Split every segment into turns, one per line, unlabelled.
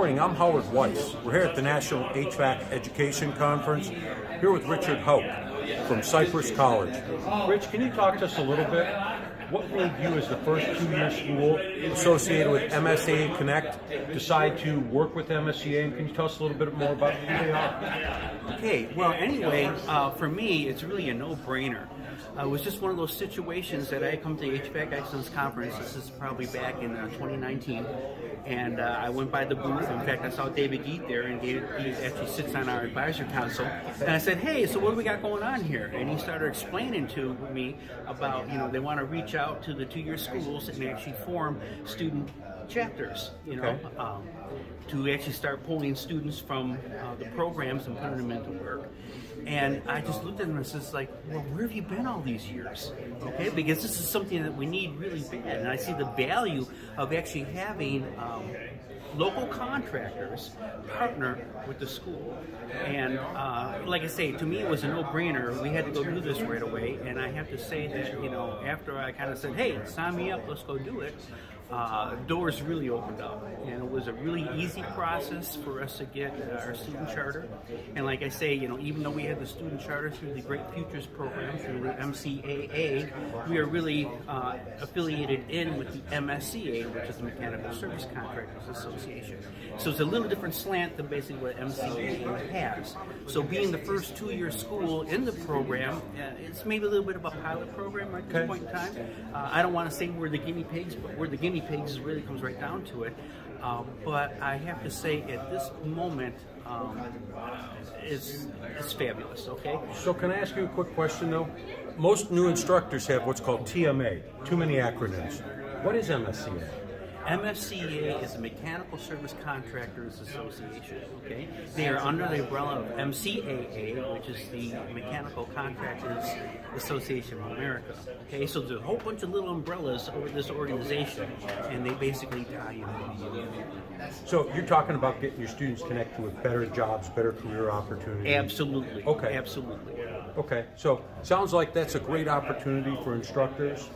morning. I'm Howard Weiss. We're here at the National HVAC Education Conference, here with Richard Hock from Cypress College. Rich, can you talk to us a little bit? What made you, as the first two-year school associated with MSA Connect, decide to work with MSCA? And can you tell us a little bit more about who they are?
Okay, well, anyway, uh, for me, it's really a no-brainer. Uh, it was just one of those situations that I come to the HVAC Excellence Conference. This is probably back in uh, 2019, and uh, I went by the booth. In fact, I saw David Geet there, and David he actually sits on our advisor council. And I said, "Hey, so what do we got going on here?" And he started explaining to me about, you know, they want to reach out to the two-year schools and actually form student chapters, you know,
Okay.
um, to actually start pulling students from uh, the programs and putting them into work. And I just looked at them and says, like, well, where have you been all these years? Okay, because this is something that we need really bad. And I see the value of actually having um, local contractors partner with the school. And uh, like I say, to me it was a no-brainer. We had to go do this right away. And I have to say that, you know, after I kind of said, hey, sign me up, let's go do it, uh, doors really opened up. And it was a really easy process for us to get our student charter. And like I say, you know, even though we had the student charter through the Great Futures program, through the MCAA, we are really uh, affiliated in with the MSCA, which is the Mechanical Service Contractors Association. So it's a little different slant than basically what MCAA has. So being the first two-year school in the program, uh, it's maybe a little bit of a pilot program at this
Okay.
point in time. Uh, I don't want to say we're the guinea pigs, but we're the guinea pigs really comes right down to it. Um, but I have to say, at this moment, um, it's, it's fabulous, okay?
So can I ask you a quick question, though? Most new instructors have what's called TMA, too many acronyms. What is MSCA?
MSCA is the Mechanical Service Contractors Association. Okay, they are under the umbrella of MCAA, which is the Mechanical Contractors Association of America. Okay, so there's a whole bunch of little umbrellas over this organization, and they basically tie union.
So you're talking about getting your students connected with better jobs, better career opportunities.
Absolutely.
Okay.
Absolutely.
Okay, so sounds like that's a great opportunity for instructors.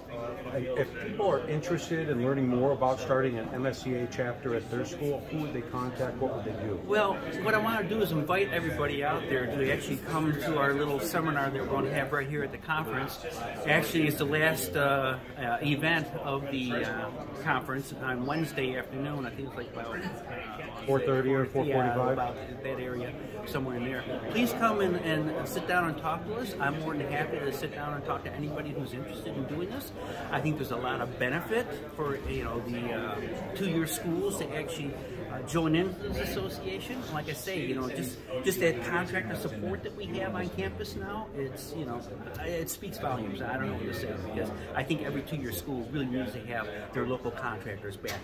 If people are interested in learning more about starting an MSCA chapter at their school, who would they contact? What would they do?
Well, what I want to do is invite everybody out there to actually come to our little seminar that we're going to have right here at the conference. Actually, it's the last uh, uh, event of the uh, conference on Wednesday afternoon. I think it's like about uh,
4:30 or 4:45?
Yeah, about that area, somewhere in there. Please come and, and sit down and talk to us. I'm more than happy to sit down and talk to anybody who's interested in doing this. I think there's a lot of benefit for you know the uh, two-year schools to actually uh, join in this association. Like I say, you know, just just that contractor support that we have on campus now, it's you know, it speaks volumes. I don't know what to say because I think every two-year school really needs to have their local contractors back.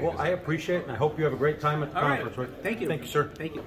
Well, I appreciate it, and I hope you have a great time at the
All right.
conference. Rick.
Thank you.
Thank you, sir.
Thank you.